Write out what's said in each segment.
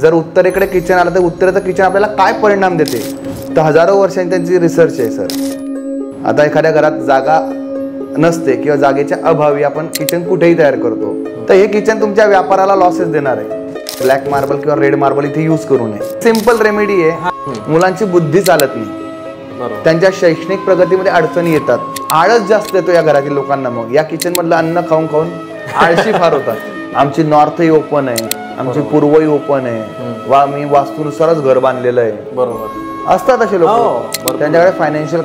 जर उत्तरेकडे किचन आलं तर उत्तरेचं किचन आपल्याला काय परिणाम देते? तर हजारो वर्षांची त्यांची रिसर्च आहे सर आता एखाद्या घरात जागा नसते किंवा जागेच्या अभावी आपण किचन कुठेही तयार करतो. तर हे किचन तुमच्या व्यापाराला लॉसेस देणार आहे. ब्लॅक मार्बल किंवा रेड मार्बल इथे यूज करू नये. सिंपल रेमेडी आहे. मुलांची बुद्धी चालत नाही. त्यांच्या शैक्षणिक प्रगतीमध्ये अडचणी येतात. आळस जास्त येतो या घरातील लोकांना मग. या किचन मधलं अन्न खाऊन खाऊन आळशी फार होतात. आमची नॉर्थही ओपन आहे. आमची पूर्वही ओपन आहे. वा मी वास्तूनुसारच घर बांधलेलं आहे. बरोबर. असतात असे हो, लोक बरोबर. त्यांच्याकडे फायनान्शियल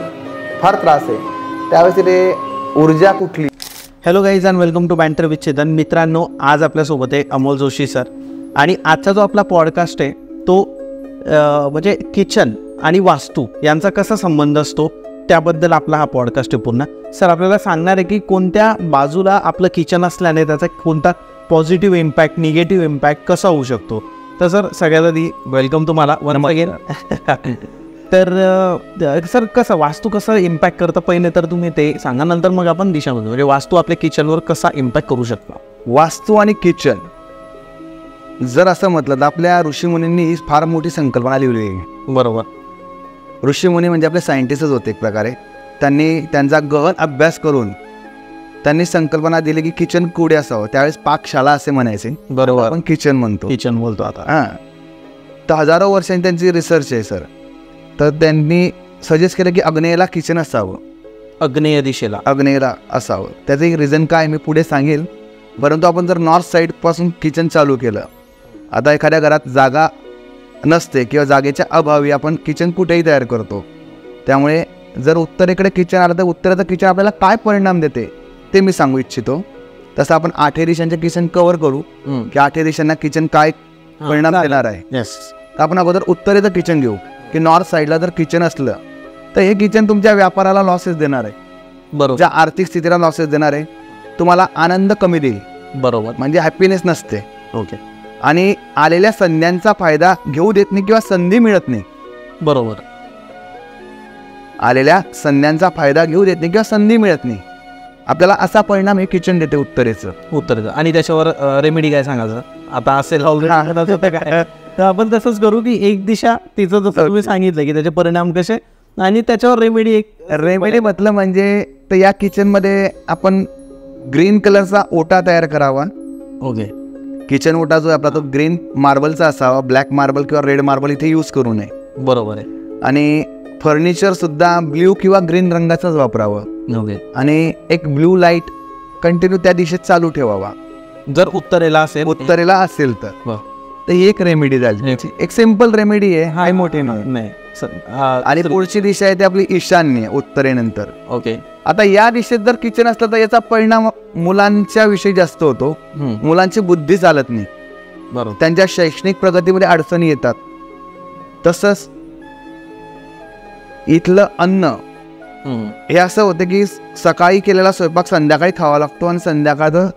फार त्रास आहे. त्यावेळेस ते ऊर्जा कुठली? Hello guys and welcome to banter with Chetan मित्रांनो आज आपल्यासोबत आहे अमोल जोशी सर आणि आजचा जो आपला पॉडकास्ट आहे तो म्हणजे किचन आणि वास्तू यांचा कसा संबंध असतो त्याबद्दल आपला हा पॉडकास्ट आहे पूर्ण. सर आपल्याला सांगणार आहे की कोणत्या बाजूला आपलं किचन असल्याने त्याचा कोणता पॉझिटिव्ह इम्पॅक्ट निगेटिव्ह इम्पॅक्ट कसा होऊ शकतो? तर सर सगळ्यात आधी वेलकम तुम्हाला वन अगेन तर सर कसं वास्तू कसं इम्पॅक्ट करतं? पहिले तर तुम्ही ते सांगा नंतर मग आपण दिशा म्हणजे वास्तू आपल्या किचनवर कसा इम्पॅक्ट करू शकतो? वास्तू आणि किचन जर असं म्हटलं तर आपल्या ऋषीमुनींनी ही फार मोठी संकल्पना लिहिली आहे. बरोबर. ऋषीमुनी म्हणजे आपले सायंटिस्टच होते एक प्रकारे. त्यांनी त्यांचा गहन अभ्यास करून त्यांनी संकल्पना दिली की किचन कुठे असावं. त्यावेळेस पाकशाळा असे म्हणायचे. बरोबर. आपण किचन म्हणतो. किचन बोलतो आता. हां. तर हजारो वर्षांची त्यांची रिसर्च आहे सर तर त्यांनी सजेस्ट केलं की अग्नेयला किचन असावं. अग्नेय दिशेला. अग्नेयला असावं. त्याचं एक रिझन काय मी पुढे सांगेल. परंतु आपण जर नॉर्थ साईडपासून किचन चालू केलं. आता एखाद्या घरात जागा नसते किंवा जागेच्या अभावी आपण किचन कुठेही तयार करतो. त्यामुळे जर उत्तरेकडे किचन आलं तर उत्तरेचं किचन आपल्याला काय परिणाम देते? ते मी सांगू इच्छितो. तसं आपण आठही दिशांचे किचन कव्हर करू की आठही दिशांना किचन काय परिणाम देणार आहे. येस तर आपण अगोदर उत्तरेचं किचन घेऊ की नॉर्थ साईडला जर किचन असलं तर हे किचन तुमच्या व्यापाराला लॉसेस देणार आहे. बरोबर. ज्या आर्थिक स्थितीला लॉसेस देणार आहे तुम्हाला आनंद कमी देईल. बरोबर. म्हणजे हॅपीनेस नसते. ओके. आणि आलेल्या संध्यांचा फायदा घेऊ देत नाही किंवा संधी मिळत नाही. बरोबर. आलेल्या संध्यांचा फायदा घेऊ देत नाही किंवा संधी मिळत नाही. आपल्याला असा परिणाम हे किचन देते उत्तरेचं. उत्तर आणि त्याच्यावर रेमेडी काय सांगायचं? आता असेल काय? तर आपण तसंच करू की एक दिशा तिचं जसं तुम्ही सांगितलं की त्याचे परिणाम कसे? आणि त्याच्यावर रेमेडी एक रेमेडी म्हटलं म्हणजे तर या किचनमध्ये आपण ग्रीन कलरचा ओटा तयार करावा. ओके. किचन ओटा जो आपला तो ग्रीन मार्बलचा असावा ब्लॅक मार्बल किंवा रेड मार्बल इथे यूज करू नये. बरोबर आहे. आणि फर्निचर सुद्धा ब्ल्यू किंवा ग्रीन रंगाचाच वापरावं. ओके. आणि एक ब्ल्यू लाइट कंटिन्यू त्या दिशेत चालू ठेवावा. जर उत्तरेला असेल उत्तरेला असेल तर. ही एक रेमेडी झाली. एक सिंपल रेमेडी आहे हाय मोठी नाही. आणि पुढची दिशा आहे ती आपली ईशान्य उत्तरेनंतर. ओके. आता या दिशेत जर किचन असलं तर याचा परिणाम मुलांच्या विषयी जास्त होतो. मुलांची बुद्धी चालत नाही. बरोबर. त्यांच्या शैक्षणिक प्रगतीमध्ये अडचणी येतात. तसंच इथलं अन्न. हे असं होतं की सकाळी केलेला स्वयंपाक संध्याकाळी खावा लागतो आणि संध्याकाळचं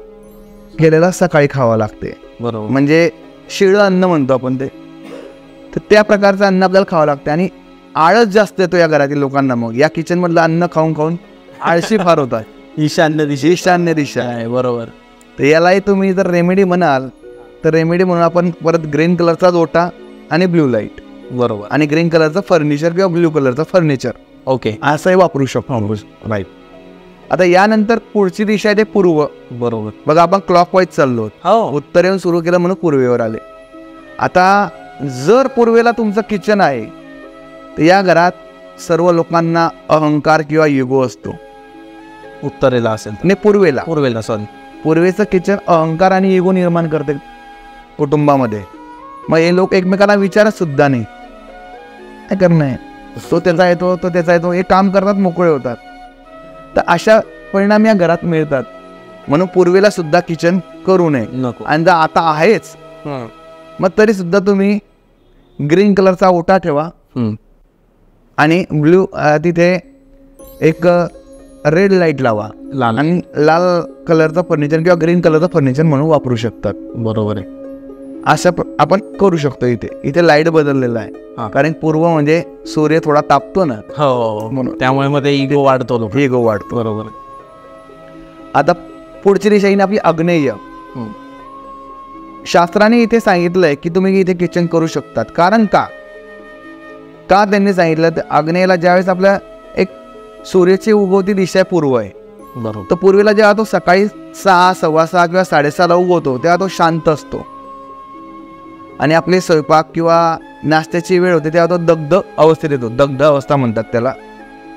केलेला सकाळी खावा लागते. बरोबर. म्हणजे शिळं अन्न म्हणतो आपण ते. तर त्या प्रकारचं अन्न आपल्याला खावं लागतं. आणि आळस जास्त येतो या घरातील लोकांना मग. या किचन मधलं अन्न खाऊन खाऊन आळशी फार होतात. ईशान्य दिशे ईशान्य दिशा. आहे बरोबर. तर यालाही तुम्ही जर रेमेडी म्हणाल तर रेमेडी म्हणून आपण परत ग्रीन कलरचा ओटा आणि ब्ल्यू लाइट बरोबर. आणि ग्रीन कलरचं फर्निचर किंवा ब्ल्यू कलरचं फर्निचर. ओके. असंही वापरू शकतो. राईट आता यानंतर पुढची दिशा आहे ते पूर्व. बरोबर. बघा आपण क्लॉक वाईज चाललो हो. उत्तरेहून सुरू केलं म्हणून पूर्वेवर आले. आता जर पूर्वेला तुमचं किचन आहे तर या घरात सर्व लोकांना अहंकार किंवा युगो असतो. उत्तरेला असेल. आणि पूर्वेला. पूर्वेला सॉरी पूर्वेचं किचन अहंकार आणि युगो निर्माण करते कुटुंबामध्ये. मग हे लोक एकमेकांना विचारत सुद्धा नाही. काय करणं आहे तो त्याचा येतो तो त्याचा येतो हे काम करतात मोकळे होतात. तर अशा परिणाम या घरात मिळतात. म्हणून पूर्वेला सुद्धा किचन करू नये. नको. आणि जर आता आहेच मग तरी सुद्धा तुम्ही ग्रीन कलरचा ओटा ठेवा. आणि ब्ल्यू तिथे एक रेड लाइट लावा. लाल. आणि लाल कलरचं फर्निचर किंवा ग्रीन कलरचं फर्निचर म्हणून वापरू शकतात. बरोबर आहे. असं आपण करू शकतो इथे. इथे लाइट बदललेला हा. आहे कारण पूर्व म्हणजे सूर्य थोडा तापतो ना. हो म्हणून. त्यामुळे मध्ये इगो वाढतो लोक. हे गो वाढतो. बरोबर. आता पुढची दिशा येईन आपली अग्नेय. शास्त्राने इथे सांगितलंय की तुम्ही इथे किचन करू शकतात. कारण का? का त्यांनी सांगितलं? तर आग्नेयला ज्यावेळेस आपल्या एक सूर्याची उगवती दिशा पूर्व आहे. बरोबर. तर पूर्वीला जेव्हा तो सकाळी सहा सव्वा सहा किंवा साडेसहाला उगवतो तेव्हा तो शांत असतो. आणि आपले स्वयंपाक किंवा नाश्त्याची वेळ होते तेव्हा तो दग्ध अवस्थेत येतो. दग्ध अवस्था म्हणतात त्याला.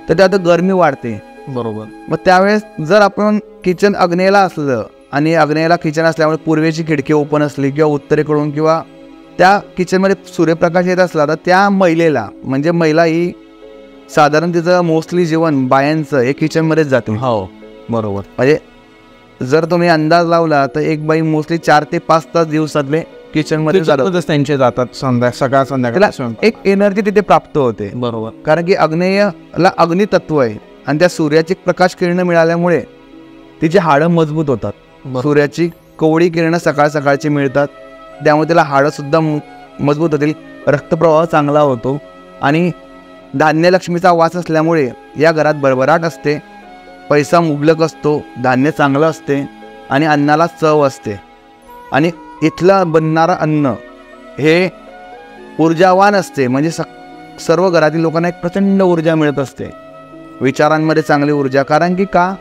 तर तेव्हा तो गरमी वाढते. बरोबर. मग त्यावेळेस जर आपण किचन अग्नेयला असलं आणि अग्नेयला किचन असल्यामुळे पूर्वेची खिडकी ओपन असली किंवा उत्तरेकडून किंवा त्या किचनमध्ये सूर्यप्रकाश येत असला तर त्या महिलेला म्हणजे महिला ही साधारण तिचं मोस्टली जेवण बायांचं हे किचनमध्येच जाते. हो बरोबर. म्हणजे जर तुम्ही अंदाज लावला तर एक बाई मोस्टली चार ते पाच तास दिवसातले किचनमध्ये त्यांचे जातात संध्या सकाळ संध्याकाळ. एक एनर्जी तिथे प्राप्त होते. बरोबर. कारण की अग्नेयला अग्नितत्व आहे आणि त्या सूर्याची प्रकाश किरणं मिळाल्यामुळे तिची हाडं मजबूत होतात. सूर्याची कोवळी किरणं सकाळ सकाळची मिळतात. त्यामुळे त्याला हाडं सुद्धा म- मजबूत होतील. रक्तप्रवाह चांगला होतो. आणि धान्य लक्ष्मीचा वास असल्यामुळे या घरात भरभराट असते. पैसा मुबलक असतो धान्य चांगलं असते आणि अन्नाला चव असते. आणि इथलं बनणारं अन्न हे ऊर्जावान असते. म्हणजे सक सर्व घरातील लोकांना एक प्रचंड ऊर्जा मिळत असते. विचारांमध्ये चांगली ऊर्जा. कारण की का?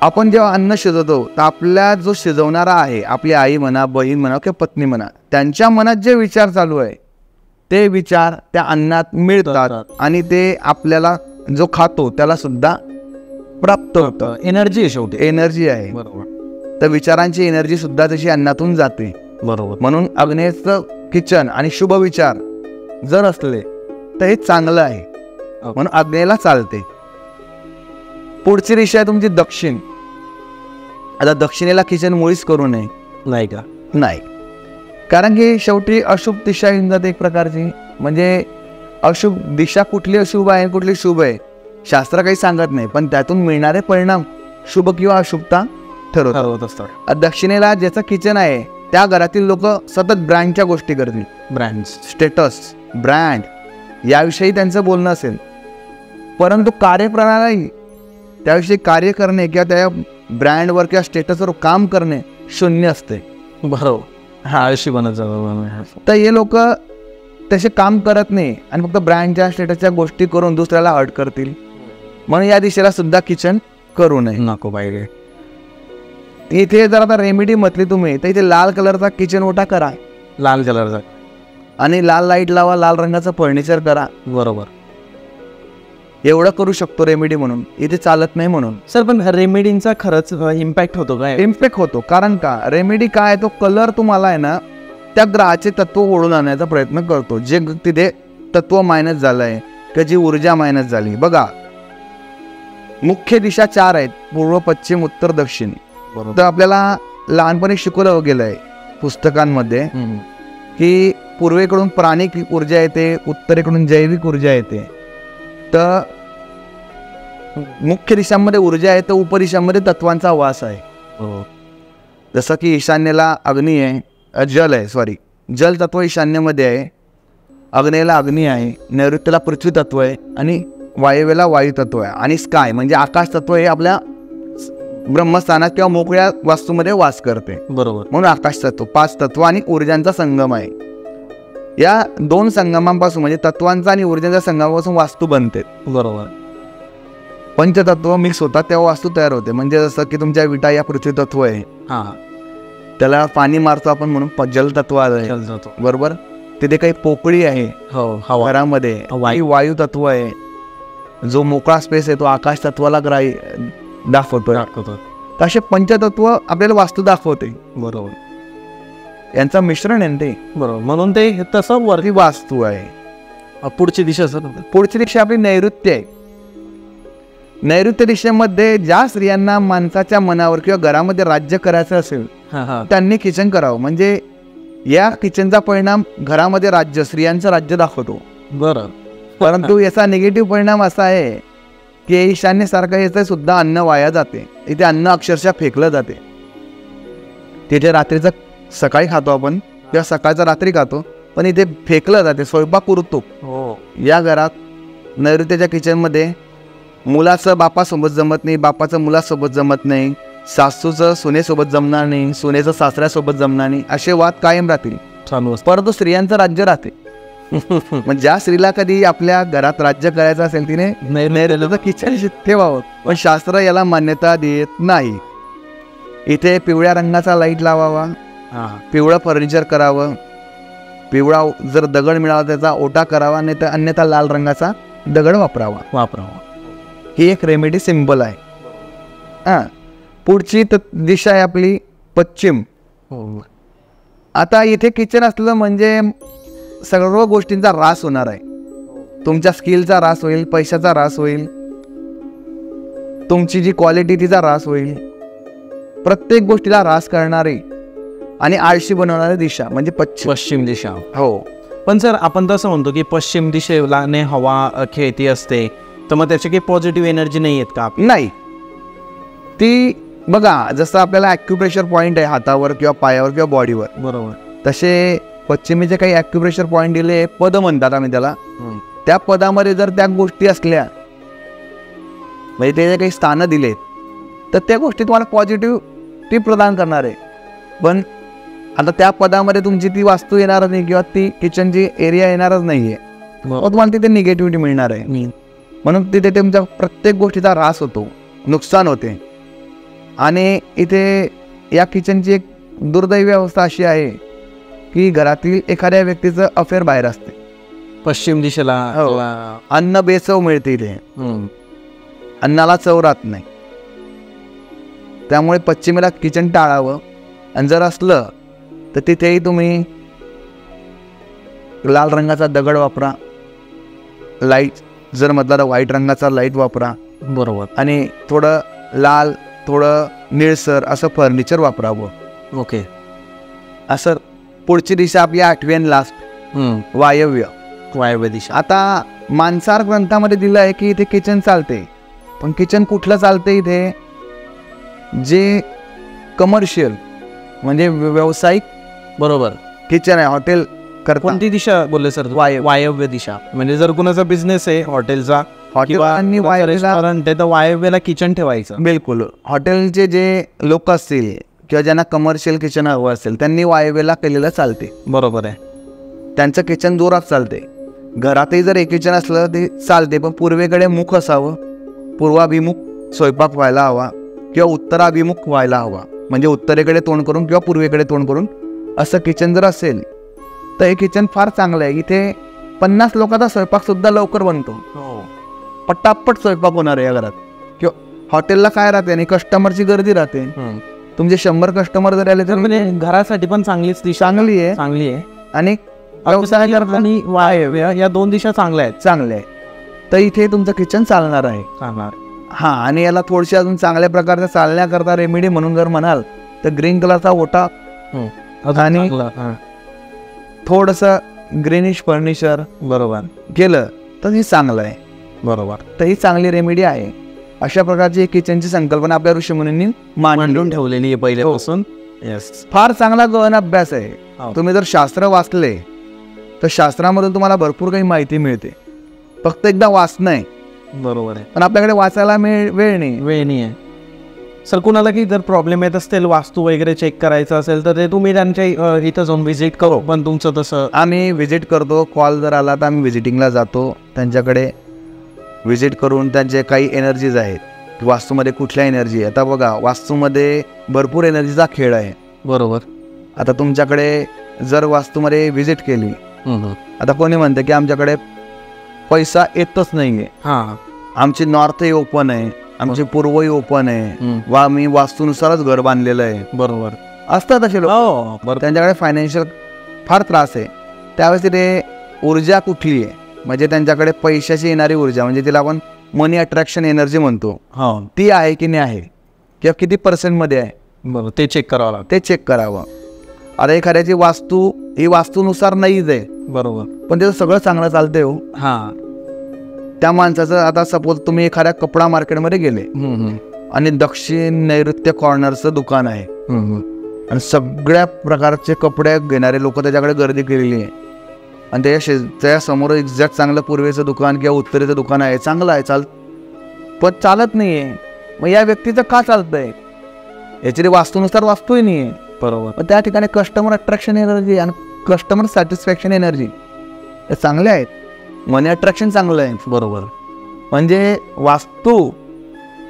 आपण जेव्हा अन्न शिजवतो तर आपल्या जो शिजवणारा आहे आपली आई म्हणा बहीण म्हणा किंवा पत्नी म्हणा त्यांच्या मनात जे विचार चालू आहे ते विचार त्या अन्नात मिळतात. आणि ते आपल्याला जो खातो त्याला सुद्धा प्राप्त होतं. एनर्जी शेवटी. एनर्जी आहे. बरोबर. तर विचारांची एनर्जी सुद्धा तशी अन्नातून जाते. बरोबर. म्हणून अग्नेयचं किचन आणि शुभ विचार जर असले तर हे चांगलं आहे. म्हणून अग्नेयला चालते. पुढची दिशा आहे तुमची दक्षिण. आता दक्षिणेला किचन मुळीच करू नये. नाही का? नाही. कारण की शेवटी अशुभ दिशा येऊन जाते एक प्रकारची. म्हणजे अशुभ दिशा कुठली अशुभ आहे कुठली शुभ आहे? शास्त्र काही सांगत नाही पण त्यातून मिळणारे परिणाम शुभ किंवा अशुभता ठरवतात. ठरवत असतात. दक्षिणेला ज्याचं किचन आहे त्या घरातील लोक सतत ब्रँडच्या गोष्टी करतील. ब्रँड्स स्टेटस ब्रँड याविषयी त्यांचं बोलणं असेल. परंतु कार्यप्रणाली त्याविषयी कार्य करणे किंवा त्या ब्रँडवर किंवा स्टेटसवर काम करणे शून्य असते. बरोबर. हा अशी बनत जातं तर हे लोक तसे काम करत नाही आणि फक्त ब्रँडच्या स्टेटसच्या गोष्टी करून दुसऱ्याला हर्ट करतील. म्हणून या दिशेला सुद्धा किचन करू नये. नको पाहिजे इथे जर आता रेमेडी म्हटली तुम्ही तर इथे लाल कलरचा किचन ओटा करा. लाल कलरचा. आणि लाल लाइट लावा लाल रंगाचं फर्निचर करा. बरोबर. एवढं करू शकतो रेमेडी म्हणून. इथे चालत नाही म्हणून. सर पण रेमेडींचा खरंच इम्पॅक्ट होतो काय? इम्पॅक्ट होतो. कारण का? रेमेडी काय आहे, तो कलर तुम्हाला आहे ना त्या ग्रहाचे तत्व ओढून आणण्याचा प्रयत्न करतो. जे तिथे तत्व मायनस झालं आहे जी ऊर्जा मायनस झाली. बघा मुख्य दिशा चार आहेत पूर्व पश्चिम उत्तर दक्षिण. बरोबर. तर आपल्याला लहानपणी शिकवलं गेलं आहे पुस्तकांमध्ये हम्म. की पूर्वेकडून प्राणिक ऊर्जा येते उत्तरेकडून जैविक ऊर्जा येते. तर मुख्य दिशांमध्ये ऊर्जा आहे तर उपदिशांमध्ये तत्वांचा वास आहे. हो. जसं की ईशान्येला अग्नी आहे अ, जल आहे सॉरी जल तत्व ईशान्येमध्ये आहे अग्नेयला अग्नी आहे नैऋत्येला पृथ्वी तत्व आहे आणि वायव्येला वायू तत्व आहे आणि स्काय म्हणजे आकाश तत्व हे आपल्या ब्रह्मस्थानात किंवा मोकळ्या वास्तूमध्ये वास करते. बरोबर. म्हणून आकाश तत्व पाच तत्व आणि ऊर्जांचा संगम आहे. या दोन संगमांपासून म्हणजे तत्वांचा आणि ऊर्जांच्या संगमापासून वास्तू बनते. बरोबर. पंचतत्व मिक्स होतात तेव्हा वास्तू तयार होते. म्हणजे जसं की तुमच्या विटा या पृथ्वी तत्व आहे. हा. त्याला पाणी मारतो आपण म्हणून जलतत्व जातो बरोबर? तिथे काही पोकळी आहे. हो घरामध्ये. वायू तत्व आहे. जो मोकळा स्पेस आहे तो आकाश तत्वाला ग्राही दाखवतो तर असे पंचतत्व आपल्याला वास्तू दाखवते. बरोबर. यांचं मिश्रण आहे ना ते? बरोबर. म्हणून ते तसं वरती वास्तू आहे. पुढची दिशा सर. पुढची दिशा आपली नैऋत्य आहे. नैऋत्य दिशेमध्ये ज्या स्त्रियांना माणसाच्या मनावर किंवा घरामध्ये राज्य करायचं असेल त्यांनी किचन करावं. म्हणजे या किचनचा परिणाम घरामध्ये राज्य स्त्रियांचं राज्य दाखवतो. बरं. परंतु याचा निगेटिव्ह परिणाम असा आहे की ईशान्येसारखं याचं सुद्धा अन्न वाया जाते. इथे अन्न अक्षरशः फेकलं जाते. तिथे रात्रीचं सकाळी खातो आपण. किंवा सकाळचं रात्री खातो पण इथे फेकलं जाते. स्वयंपाक उरतो हो. या घरात नैऋत्याच्या किचनमध्ये मुलाचं बापासोबत जमत नाही बापाचं मुलासोबत जमत नाही सासूचं सुनेसोबत जमणार नाही सुनेचं सासऱ्यासोबत जमणार नाही असे वाद कायम राहतील. परंतु स्त्रियांचं राज्य राहते. मग ज्या स्त्रीला कधी आपल्या घरात राज्य करायचं असेल तिने किचन ठेवावं. पण शास्त्र याला मान्यता देत नाही. इथे पिवळ्या रंगाचा लाइट लावावा हां. पिवळं फर्निचर करावं पिवळा जर दगड मिळाला त्याचा ओटा करावा नाही तर अन्यथा लाल रंगाचा दगड वापरावा. वापरावा. ही एक रेमेडी सिंपल आहे. हां. पुढची त दिशा आहे आपली पश्चिम. हो. आता इथे किचन असलं म्हणजे सर्व गोष्टींचा रास होणार आहे. तुमच्या स्किलचा रास होईल पैशाचा रास होईल. तुमची जी क्वालिटी तिचा रास होईल. प्रत्येक गोष्टीला रास करणारी आणि आळशी बनवणारी दिशा म्हणजे पश्चिम. पश्चिम दिशा. हो. पण सर आपण तसं म्हणतो की पश्चिम दिशेला ने हवा खेळती असते. तर मग त्याची काही पॉझिटिव्ह एनर्जी नाही येत का? नाही. ती बघा जसं आपल्याला ॲक्युप्रेशर पॉईंट आहे हातावर किंवा पायावर किंवा बॉडीवर बरोबर. तसे पश्चिमेचे काही ॲक्युप्रेशर पॉईंट दिले पद म्हणतात आम्ही त्याला. त्या पदामध्ये जर त्या गोष्टी असल्या म्हणजे ते जे काही स्थानं दिलेत तर त्या गोष्टी तुम्हाला पॉझिटिव्ह ती प्रदान करणार आहे. पण आता त्या पदामध्ये तुमची ती वास्तू येणार नाही किंवा ती किचनची एरिया येणारच नाही आहे तुम्हाला तिथे निगेटिव्हिटी मिळणार आहे. म्हणून तिथे तुमच्या प्रत्येक गोष्टीचा रास होतो नुकसान होते. आणि इथे या किचनची एक दुर्दैवी अवस्था अशी आहे की घरातील एखाद्या व्यक्तीचं अफेअर बाहेर असते. पश्चिम दिशेला हो. अन्न बेचव मिळते इथे. हम्म. अन्नाला चव राहत नाही. त्यामुळे पश्चिमेला किचन टाळावं. आणि जर असलं तर तिथेही तुम्ही लाल रंगाचा दगड वापरा. लाइट जर म्हटलं तर व्हाईट रंगाचा लाइट वापरा. बरोबर. आणि थोडं लाल थोडं निळसर असं फर्निचर वापरावं. ओके. असं पुढची दिशा आपली आठवी आणि लास्ट. वायव्य. वायव्य दिशा. आता मानसार ग्रंथामध्ये दिलं आहे की इथे किचन चालते. पण किचन कुठलं चालते इथे? जे कमर्शियल म्हणजे व्य- व्यावसायिक बरोबर. किचन आहे हॉटेल करता. कोणती दिशा बोलले सर? वायव्य. वायव्य दिशा. म्हणजे जर कुणाचा बिझनेस आहे हॉटेलचा तर वायव्यला किचन ठेवायचं. बिलकुल. हॉटेलचे जे लोक असतील किंवा ज्यांना कमर्शियल किचन हवं असेल त्यांनी वायव्यला केलेलं चालते. बरोबर आहे. त्यांचं किचन जोरात चालते. घरातही जर एक किचन असलं ते चालते पण पूर्वेकडे मुख असावं. पूर्वाभिमुख स्वयंपाक व्हायला हवा किंवा उत्तराभिमुख व्हायला हवा. म्हणजे उत्तरेकडे तोंड करून किंवा पूर्वेकडे तोंड करून असं किचन जर असेल तर हे किचन फार चांगलं आहे. इथे पन्नास लोकांचा स्वयंपाकसुद्धा लवकर बनतो. पटापट स्वयंपाक होणार आहे या घरात. किंवा हॉटेलला काय राहते आणि कस्टमरची गर्दी राहते. तुमचे शंभर कस्टमर जर आले तर म्हणजे घरासाठी पण चांगलीच दिशा चांगली आहे. चांगली आहे. आणि व्यवसाय आणि वायव्य या दोन दिशा चांगल्या आहेत. चांगले आहे तर इथे तुमचं किचन चालणार आहे. चालणार. हां आणि याला थोडीशी अजून चांगल्या प्रकारच्या चालण्याकरता रेमेडी म्हणून जर म्हणाल तर ग्रीन कलरचा ओटा आणि-. थोडंसं ग्रीनिश फर्निचर बरोबर. केलं तर हे चांगलं आहे. बरोबर. तर ही चांगली रेमेडी आहे. अशा प्रकारची किचनची संकल्पना आपल्या ऋषीमुनींनी मांडून मांडून ठेवलेली आहे पहिल्यापासून. येस फार चांगला गहन अभ्यास आहे. हो. तुम्ही जर शास्त्र वाचले तर शास्त्रामधून तुम्हाला भरपूर काही माहिती मिळते. फक्त एकदा वाचणं आहे. बरोबर आहे. पण आपल्याकडे वाचायला वेळ नाही. वेळ नाही आहे. सर कुणाला की जर प्रॉब्लेम येत असतील वास्तू वगैरे चेक करायचं असेल तर ते तुम्ही त्यांच्या इथं जाऊन व्हिजिट करू. पण तुमचं तसं आम्ही व्हिजिट करतो. कॉल जर आला तर आम्ही व्हिजिटिंगला जातो. त्यांच्याकडे व्हिजिट करून त्यांचे काही एनर्जीज आहेत. वास्तूमध्ये कुठल्या एनर्जी आहे आता बघा वास्तूमध्ये भरपूर एनर्जीचा खेळ आहे. बरोबर. आता तुमच्याकडे जर वास्तूमध्ये व्हिजिट केली आता कोणी म्हणतं की आमच्याकडे पैसा येतच नाही आहे हां. आमची नॉर्थही ओपन आहे. आमची पूर्वही ओपन आहे. वा मी वास्तूनुसारच घर बांधलेलं आहे. बरोबर. असतात असे लोक. हो त्यांच्याकडे फायनान्शियल फार त्रास आहे. त्यावेळेस तिथे ऊर्जा कुठली आहे? म्हणजे त्यांच्याकडे पैशाची येणारी ऊर्जा म्हणजे तिला आपण मनी अट्रॅक्शन एनर्जी म्हणतो. हो. ती आहे की नाही आहे? किंवा किती पर्सेंटमध्ये आहे? बरोबर ते चेक करावं लागतं. ते चेक करावं. आता एखाद्याची वास्तू ही वास्तूनुसार नाहीच आहे. बरोबर. पण त्याचं सगळं चांगलं चालतंय हो. हां. त्या माणसाचं आता सपोज तुम्ही एखाद्या कपडा मार्केटमध्ये गेले. आणि दक्षिण नैऋत्य कॉर्नरचं दुकान आहे. आणि सगळ्या प्रकारचे कपडे घेणारे लोक त्याच्याकडे गर्दी केलेली आहे. आणि त्याच्या शे त्याच्यासमोर एक्झॅक्ट चांगलं पूर्वेचं दुकान किंवा उत्तरेचं दुकान आहे चांगलं आहे चाल पण चालत नाही आहे मग या व्यक्तीचं का चालतंय याची वास्तूनुसार वास्तूही नाही आहे बरोबर. पण त्या ठिकाणी कस्टमर अट्रॅक्शन एनर्जी आणि कस्टमर सॅटिस्फॅक्शन एनर्जी हे चांगले आहेत. मनी अट्रॅक्शन चांगलं आहे. बरोबर. म्हणजे वास्तू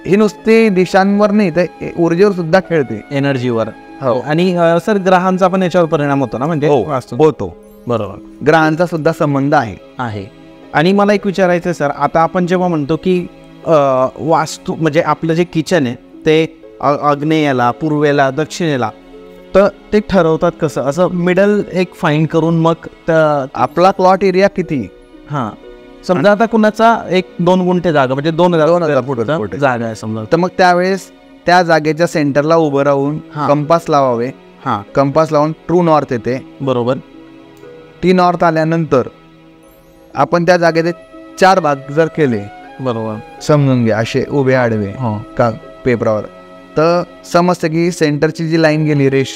ही नुसती दिशांवर नाही तर ऊर्जेवर सुद्धा खेळते. एनर्जीवर हो. आणि सर ग्रहांचा पण याच्यावर परिणाम होतो ना म्हणजे वास्तू होतो. बरोबर. ग्रहांचा सुद्धा संबंध आहे. आहे. आणि मला एक विचारायचं आहे सर आता आपण जेव्हा म्हणतो की वास्तू म्हणजे आपलं जे किचन आहे ते आग्नेयाला पूर्वेला दक्षिणेला तर ते ठरवतात कसं? असं मिडल एक फाईंड करून मग आपला प्लॉट एरिया किती? हां. समजा आता कुणाचा एक दोन गुंठे जागा म्हणजे दोन हजार. जागा आहे समजा. तर मग त्यावेळेस त्या जागेच्या सेंटरला उभं राहून. कंपास लावावे. हां. कंपास लावून ट्रू नॉर्थ येते. बरोबर. टी नॉर्थ आल्यानंतर आपण त्या जागेचे चार भाग जर केले बरोबर. समजून घ्या असे उभे आडवे हो. का पेपरावर. तर समजतं की सेंटरची जी लाईन गेली रेष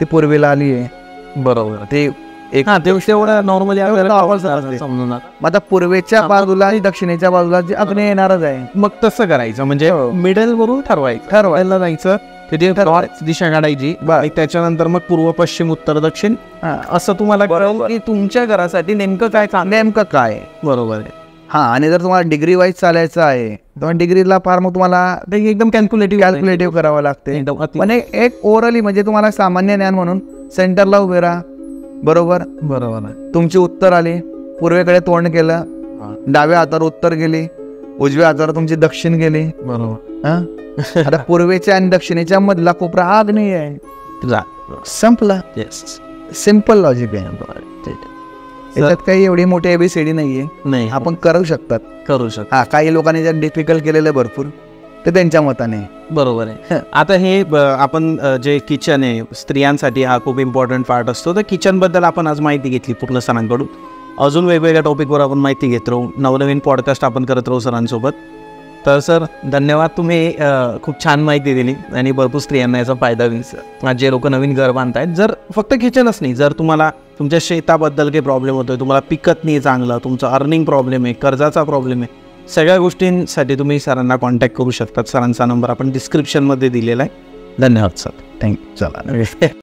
ती पूर्वेला आली आहे. बरोबर. ते एक हां ते तेवढं नॉर्मली. समजून जातं. मग आता पूर्वेच्या हा, बाजूला आणि दक्षिणेच्या बाजूला जे अग्नेय येणारच आहे. मग तसं करायचं. म्हणजे हो. मिडल वरून ठरवायचं. ठरवायला जायचं तिथे नॉर्थ दिशा काढायची आणि त्याच्यानंतर मग पूर्व पश्चिम उत्तर दक्षिण. असं तुम्हाला कळलं की तुमच्या घरासाठी नेमकं काय नेमकं काय? बरोबर आहे. हा आणि जर तुम्हाला डिग्री वाईज चालायचं आहे तर डिग्रीला फार मग तुम्हाला एकदम कॅल्क्युलेटिव्ह कॅल्क्युलेटिव्ह करावं लागते. पण एक- ओव्हरऑली म्हणजे तुम्हाला सामान्य ज्ञान म्हणून सेंटरला उभे राहा. बरोबर? बरोबर तुमची उत्तर आली. पूर्वेकडे तोंड केलं. डाव्या हातावर उत्तर गेली. उजव्या हातावर तुमची दक्षिण गेली. बरोबर? आता पूर्वेच्या आणि दक्षिणेच्या मधला कोपरा हा आग्नेय आहे. संपला. येस सिंपल लॉजिक आहे. याच्यात काही एवढी मोठी एबीसीडी नाहीये. नाही. आपण करू शकतात. करू शकतो. हा काही लोकांनी ज्या डिफिकल्ट केलेलं आहे भरपूर ते त्यांच्या मताने. बरोबर आहे. आता हे आपण जे किचन आहे स्त्रियांसाठी हा खूप इम्पॉर्टंट पार्ट असतो. तर किचनबद्दल आपण आज माहिती घेतली पूर्ण सरांकडून. अजून वेगवेगळ्या टॉपिकवर आपण माहिती घेत राहू. नवनवीन पॉडकास्ट आपण करत राहू सरांसोबत. तर सर धन्यवाद. तुम्ही खूप छान माहिती दिली आणि भरपूर स्त्रियांना याचा फायदा होईल आज जे लोक नवीन घर बांधतायत जर फक्त किचनच नाही जर तुम्हाला तुमच्या शेताबद्दल काही प्रॉब्लेम होतोय तुम्हाला पिकत नाही चांगलं तुमचं अर्निंग प्रॉब्लेम आहे कर्जाचा प्रॉब्लेम आहे सगळ्या गोष्टींसाठी तुम्ही सरांना कॉन्टॅक्ट करू शकतात. सरांचा नंबर आपण डिस्क्रिप्शनमध्ये दिलेला आहे. धन्यवाद सर. थँक्यू चला.